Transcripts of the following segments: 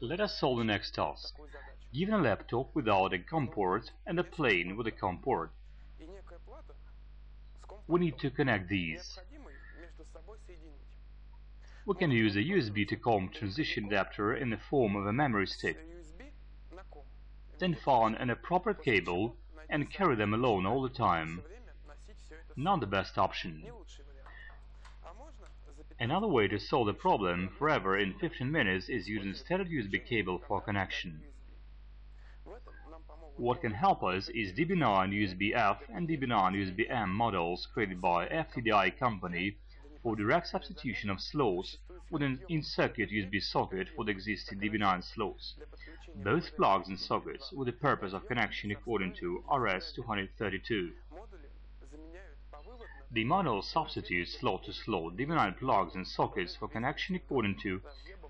Let us solve the next task. Given a laptop without a COM port and a plane with a COM port, we need to connect these. We can use a USB to COM transition adapter in the form of a memory stick. Then find an appropriate cable and carry them alone all the time. Not the best option. Another way to solve the problem forever in 15 minutes is using standard USB cable for connection. What can help us is DB9 USB-F and DB9 USB-M models created by FTDI company for direct substitution of slots with an in-circuit USB socket for the existing DB9 slots. Both plugs and sockets with the purpose of connection according to RS-232. The model substitutes slot-to-slot DB9 plugs and sockets for connection according to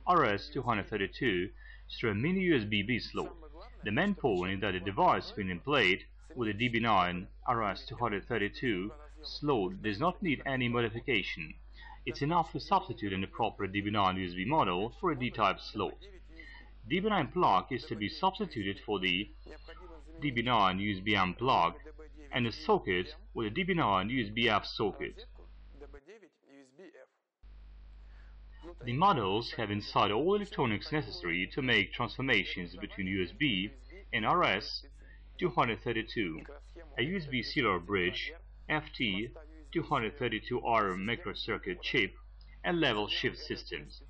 RS-232 through a mini USB-B slot. The main point is that the device being played with a DB9 RS-232 slot does not need any modification. It's enough to substitute an appropriate DB9 USB model for a D-type slot. DB9 plug is to be substituted for the DB9 USB-M plug and a socket with a DB9 USB-F socket. The models have inside all electronics necessary to make transformations between USB and RS-232, a USB serial bridge, FT-232R microcircuit chip, and level shift systems.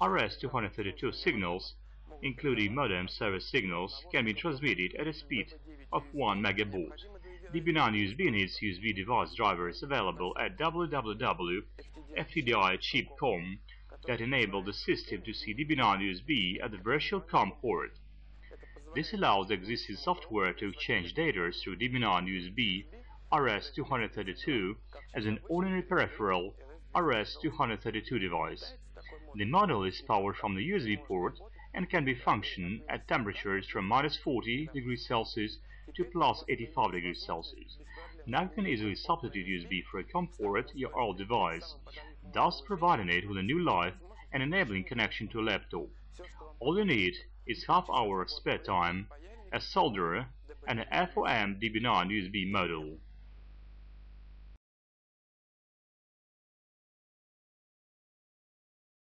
RS-232 signals including modem service signals, can be transmitted at a speed of 1 megabaud. DB9 USB needs USB device driver is available at www.ftdichip.com that enable the system to see DB9 USB at the virtual COM port. This allows the existing software to exchange data through DB9 USB RS-232 as an ordinary peripheral RS-232 device. The model is powered from the USB port and can be functioned at temperatures from minus 40 degrees Celsius to plus 85 degrees Celsius. Now you can easily substitute USB for a COM port your old device, thus providing it with a new life and enabling connection to a laptop. All you need is half hour of spare time, a solderer, and an FOM DB9 USB module.